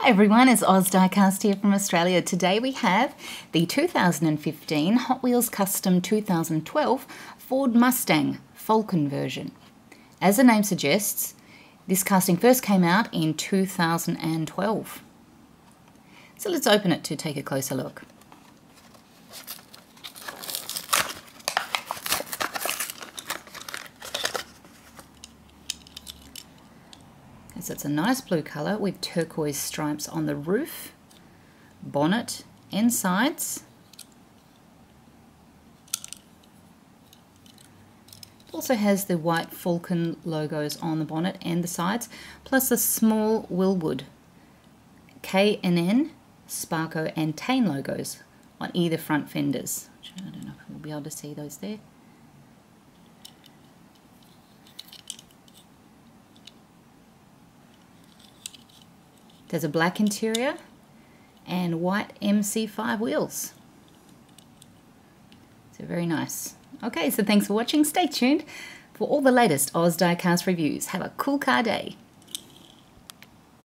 Hi everyone, it's Oz Diecast here from Australia. Today we have the 2015 Hot Wheels Custom 2012 Ford Mustang Falken version. As the name suggests, this casting first came out in 2012. So let's open it to take a closer look. So it's a nice blue colour with turquoise stripes on the roof, bonnet and sides. It also has the white Falken logos on the bonnet and the sides, plus the small Wilwood K&N, Sparco and Tane logos on either front fenders. I don't know if we'll be able to see those there. There's a black interior and white MC5 wheels. So very nice. Okay, so thanks for watching. Stay tuned for all the latest Oz Diecast reviews. Have a cool car day.